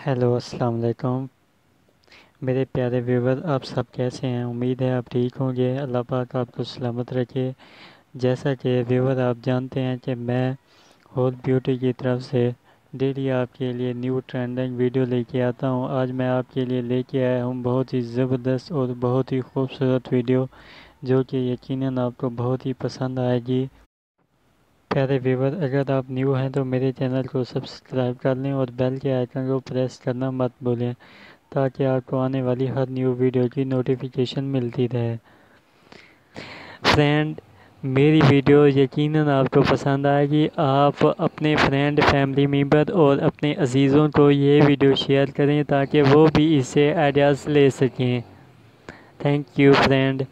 Hello अस्सलाम वालेकुम मेरे प्यारे व्यूवर आप सब कैसे हैं? उम्मीद है आप ठीक होंगे। अल्लाह पाक आपको सलामत रखे। जैसा कि व्यूवर आप जानते हैं कि मैं होल ब्यूटी की तरफ़ से डेली आपके लिए न्यू ट्रेंडिंग वीडियो लेके आता हूँ। आज मैं आपके लिए लेके आया हूँ बहुत ही ज़बरदस्त और बहुत ही खूबसूरत वीडियो जो कि यकीनन आपको बहुत ही पसंद आएगी। प्यारे व्यूवर, अगर आप न्यू हैं तो मेरे चैनल को सब्सक्राइब कर लें और बेल के आइकन को प्रेस करना मत भूलें, ताकि आपको आने वाली हर न्यू वीडियो की नोटिफिकेशन मिलती रहे। फ्रेंड, मेरी वीडियो यकीनन आपको पसंद आएगी। आप अपने फ्रेंड, फैमिली मेंबर और अपने अजीज़ों को ये वीडियो शेयर करें, ताकि वो भी इससे आइडियाज़ ले सकें। Thank you, friend.